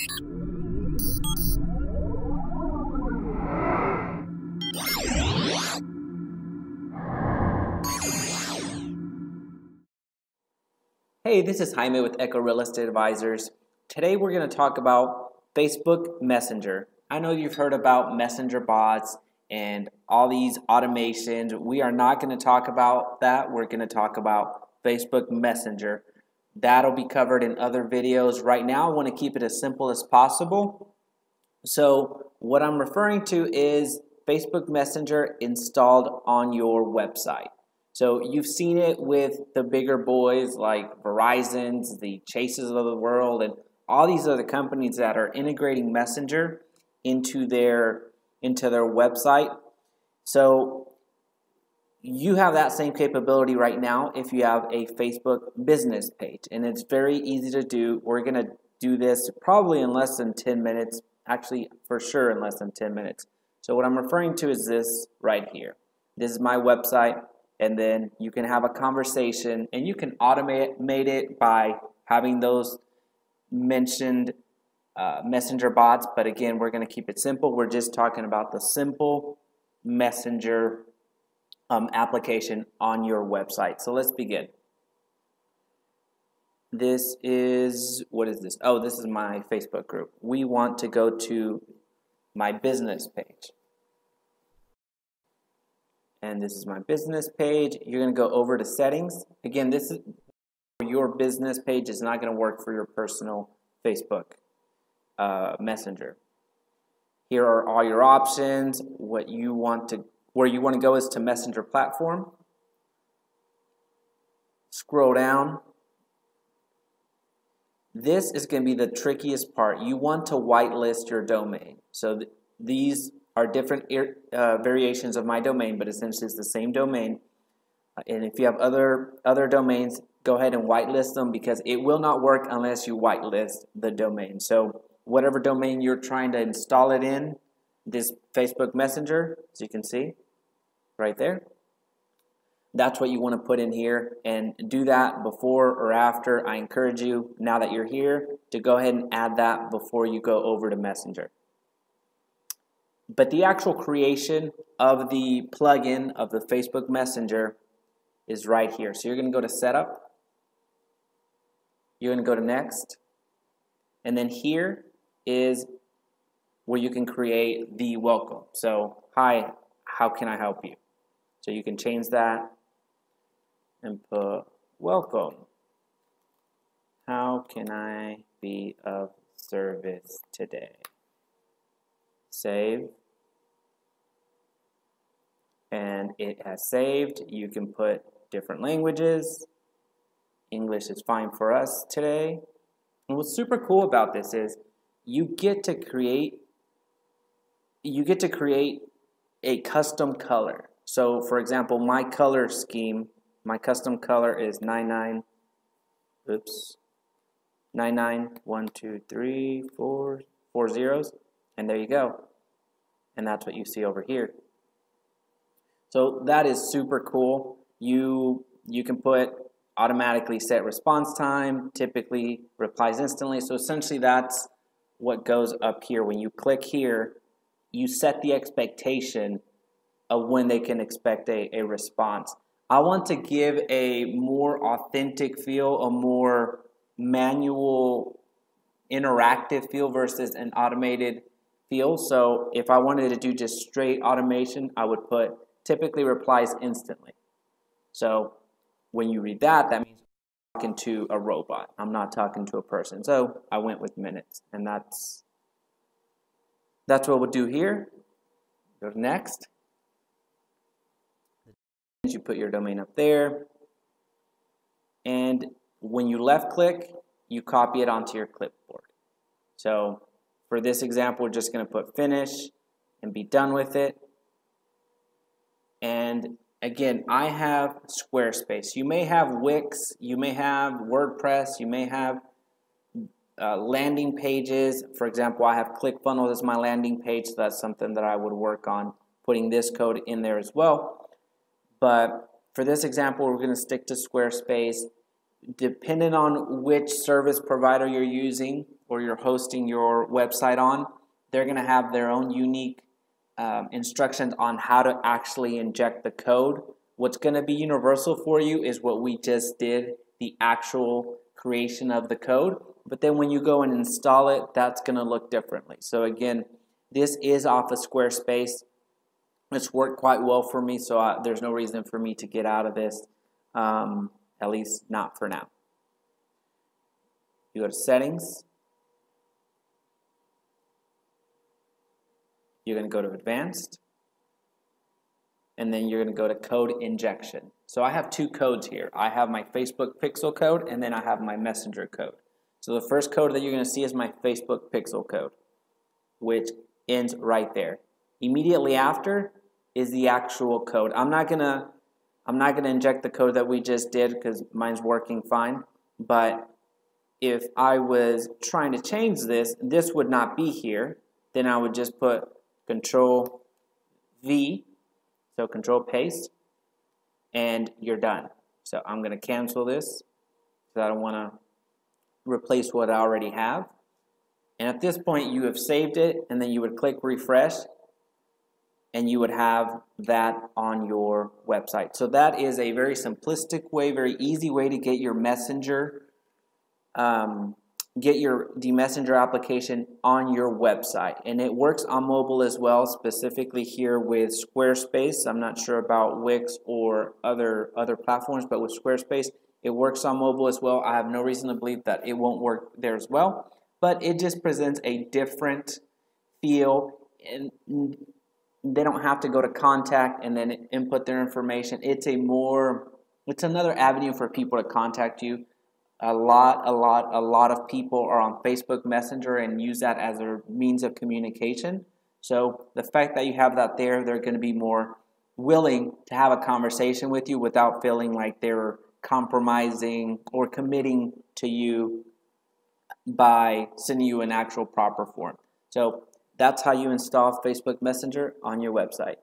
Hey, this is Jaime with Echo Real Estate Advisors. Today we're going to talk about Facebook Messenger. I know you've heard about messenger bots and all these automations. We are not going to talk about that. We're going to talk about Facebook Messenger. That'll be covered in other videos. Right now, I want to keep it as simple as possible. So, what I'm referring to is Facebook Messenger installed on your website. So, you've seen it with the bigger boys like Verizon's, the Chases of the world, and all these other companies that are integrating Messenger into their into their website. So you have that same capability right now if you have a Facebook business page and it's very easy to do. We're going to do this probably in less than 10 minutes, actually for sure in less than 10 minutes. So what I'm referring to is this right here. This is my website and then you can have a conversation and you can automate it by having those mentioned uh, messenger bots, but again, we're going to keep it simple. We're just talking about the simple messenger um, application on your website. So let's begin. This is, what is this? Oh, this is my Facebook group. We want to go to my business page. And this is my business page. You're going to go over to settings. Again, this is your business page is not going to work for your personal Facebook uh, Messenger. Here are all your options. What you want to, where you want to go is to Messenger platform. Scroll down. This is going to be the trickiest part. You want to whitelist your domain. So th these are different uh, variations of my domain, but essentially it's the same domain. Uh, and if you have other other domains, go ahead and whitelist them because it will not work unless you whitelist the domain. So whatever domain you're trying to install it in, this Facebook Messenger, as you can see right there. That's what you want to put in here and do that before or after. I encourage you, now that you're here, to go ahead and add that before you go over to Messenger. But the actual creation of the plugin of the Facebook Messenger is right here. So you're going to go to Setup. You're going to go to Next. And then here is where you can create the welcome. So, hi, how can I help you? So you can change that and put welcome. How can I be of service today? Save. And it has saved. You can put different languages. English is fine for us today. And what's super cool about this is you get to create you get to create a custom color. So for example, my color scheme, my custom color is 99 oops 99 1 2 3 4 four zeros and there you go. And that's what you see over here. So that is super cool. You you can put automatically set response time, typically replies instantly. So essentially that's what goes up here. When you click here, you set the expectation of when they can expect a, a response. I want to give a more authentic feel, a more manual, interactive feel versus an automated feel. So if I wanted to do just straight automation, I would put typically replies instantly. So when you read that, that means talking to a robot. I'm not talking to a person. So I went with minutes, and that's that's what we'll do here. Go to next. You put your domain up there, and when you left click, you copy it onto your clipboard. So for this example, we're just going to put finish and be done with it. And again, I have Squarespace. You may have Wix, you may have WordPress, you may have uh, landing pages. For example, I have ClickFunnels as my landing page, so that's something that I would work on putting this code in there as well. But for this example, we're going to stick to Squarespace. Depending on which service provider you're using, or you're hosting your website on, they're going to have their own unique um, instructions on how to actually inject the code. What's going to be universal for you is what we just did, the actual creation of the code. But then when you go and install it, that's going to look differently. So again, this is off of Squarespace. It's worked quite well for me, so I, there's no reason for me to get out of this, um, at least not for now. You go to Settings. You're going to go to Advanced. And then you're going to go to Code Injection. So I have two codes here. I have my Facebook Pixel code, and then I have my Messenger code. So the first code that you're going to see is my Facebook Pixel code, which ends right there. Immediately after is the actual code. I'm not gonna I'm not gonna inject the code that we just did because mine's working fine. But if I was trying to change this, this would not be here. Then I would just put Control V, so Control Paste, and you're done. So I'm gonna cancel this because I don't want to replace what I already have. And at this point, you have saved it, and then you would click refresh, and you would have that on your website. So that is a very simplistic way, very easy way to get your messenger, um, get your the messenger application on your website. And it works on mobile as well, specifically here with Squarespace. I'm not sure about Wix or other other platforms, but with Squarespace, it works on mobile as well. I have no reason to believe that it won't work there as well, but it just presents a different feel and they don't have to go to contact and then input their information. It's a more it's another avenue for people to contact you. A lot, a lot, a lot of people are on Facebook Messenger and use that as a means of communication. So the fact that you have that there, they're going to be more willing to have a conversation with you without feeling like they're compromising or committing to you by sending you an actual proper form. So that's how you install Facebook Messenger on your website.